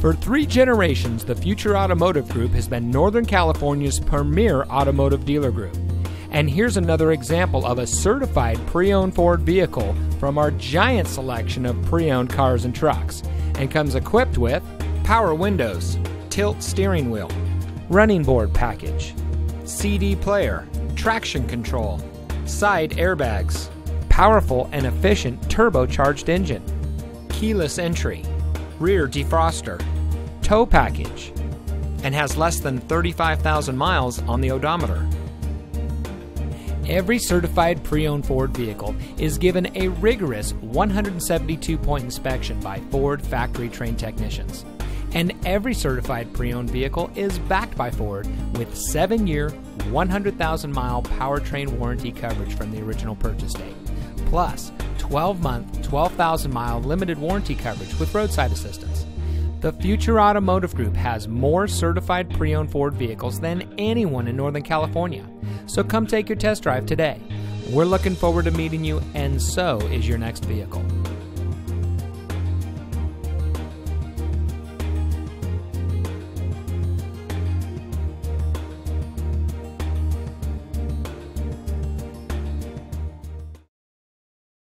For three generations, the Future Automotive Group has been Northern California's premier automotive dealer group. And here's another example of a certified pre owned Ford vehicle from our giant selection of pre owned cars and trucks, and comes equipped with power windows, tilt steering wheel, running board package, CD player, traction control, side airbags, powerful and efficient turbocharged engine, keyless entry, rear defroster, tow package, and has less than 35,000 miles on the odometer. Every certified pre owned Ford vehicle is given a rigorous 172 point inspection by Ford factory trained technicians. And every certified pre owned vehicle is backed by Ford with 7 year, 100,000 mile powertrain warranty coverage from the original purchase date, plus 12 month, 12,000 mile limited warranty coverage with roadside assistance. The Future Automotive Group has more certified pre owned Ford vehicles than anyone in Northern California. So come take your test drive today. We're looking forward to meeting you, and so is your next vehicle.